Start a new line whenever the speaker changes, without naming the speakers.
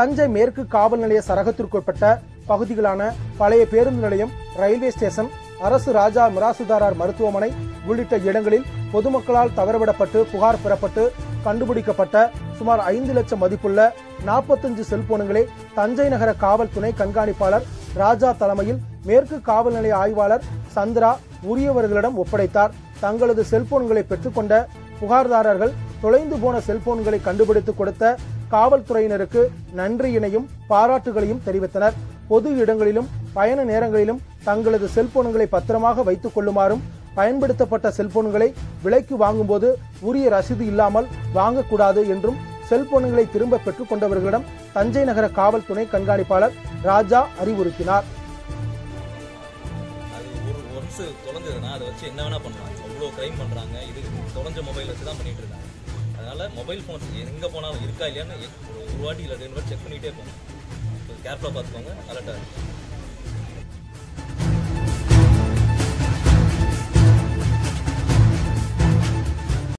தஞ்சை மேற்கு காவல் நிலைய சரகத்திற்குட்பட்ட பகுதிகளான பழைய பேருந்து நிலையம் ரயில்வே ஸ்டேஷன் அரசு ராஜா மிராசுதாரார் மருத்துவமனை உள்ளிட்ட இடங்களில் பொதுமக்களால் தவறவிடப்பட்டு புகார் பெறப்பட்டு கண்டுபிடிக்கப்பட்ட சுமார் ஐந்து லட்சம் மதிப்புள்ள நாற்பத்தஞ்சு செல்போன்களை தஞ்சை நகர காவல் துணை கண்காணிப்பாளர் ராஜா தலைமையில் மேற்கு காவல் நிலைய ஆய்வாளர் சந்திரா உரியவர்களிடம் ஒப்படைத்தார். தங்களது செல்போன்களை பெற்றுக்கொண்ட புகார்தாரர்கள் தொலைந்து போன செல்போன்களை கண்டுபிடித்து கொடுத்த காவல்துறையினருக்கு நன்றியினையும் பாராட்டுகளையும் தெரிவித்தனர். பொது இடங்களிலும் பயண நேரங்களிலும் தங்களது செல்போன்களை பத்திரமாக வைத்துக் கொள்ளுமாறும் பயன்படுத்தப்பட்ட செல்போன்களை விலைக்கு வாங்கும்போது உரிய ரசீது இல்லாமல் வாங்கக்கூடாது என்றும் செல்போன்களை திரும்ப பெற்றுக் கொண்டவர்களிடம் தஞ்சை நகர காவல் துணை கண்காணிப்பாளர் ராஜா அறிவுறுத்தினார்.
தொலைஞ்சதுன்னா அதை வச்சு என்ன வேணா பண்ணலாம். அவ்வளோ கிரைம் பண்றாங்க இது தொலைஞ்ச மொபைல் வச்சு தான் பண்ணிட்டு இருக்காங்க. அதனால் மொபைல் ஃபோன்ஸ் எங்கே போனாலும் இருக்கா இல்லையான்னு ஒரு ஒரு வாட்டி இல்லை ரெண்டு வாட்டி செக் பண்ணிகிட்டே இருப்போம் கேர்ஃபுல்லாக பார்த்துக்கோங்க அலர்ட்டாக